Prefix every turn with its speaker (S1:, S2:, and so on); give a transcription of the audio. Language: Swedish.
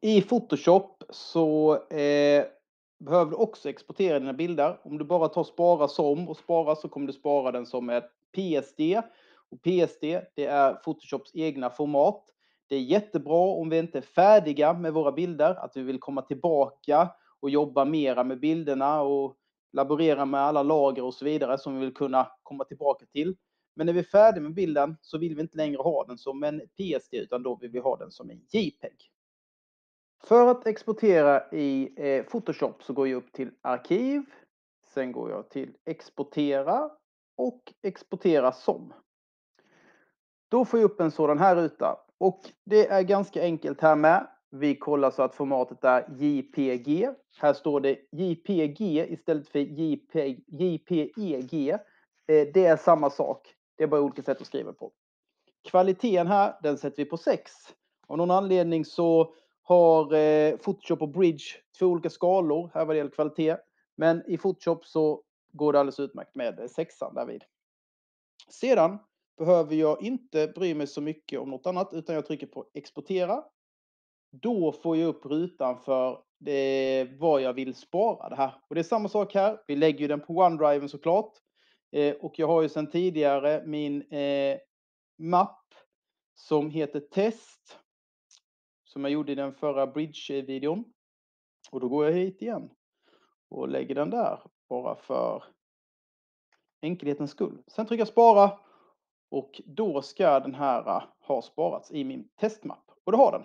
S1: I Photoshop så eh, behöver du också exportera dina bilder. Om du bara tar spara som och spara så kommer du spara den som ett PSD. Och PSD det är Photoshops egna format. Det är jättebra om vi inte är färdiga med våra bilder, att vi vill komma tillbaka och jobba mera med bilderna och laborera med alla lager och så vidare som vi vill kunna komma tillbaka till. Men när vi är färdiga med bilden så vill vi inte längre ha den som en PSD utan då vill vi ha den som en JPEG. För att exportera i eh, Photoshop så går jag upp till arkiv. Sen går jag till exportera och exportera som. Då får jag upp en sådan här ruta och det är ganska enkelt här med. Vi kollar så att formatet är JPG. Här står det JPG istället för JPEG. JPEG. Eh, det är samma sak. Det är bara olika sätt att skriva på. Kvaliteten här, den sätter vi på 6. Av någon anledning så har eh, Photoshop och Bridge två olika skalor här vad det gäller kvalitet. Men i Photoshop så går det alldeles utmärkt med eh, sexan därvid. Sedan behöver jag inte bry mig så mycket om något annat utan jag trycker på exportera. Då får jag upp rutan för det, vad jag vill spara det här. Och det är samma sak här. Vi lägger ju den på OneDrive såklart. Eh, och jag har ju sedan tidigare min eh, mapp som heter test. Som jag gjorde i den förra bridge-videon. Och då går jag hit igen. Och lägger den där. Bara för enkelhetens skull. Sen trycker jag spara. Och då ska den här ah, ha sparats i min testmapp. Och det har den.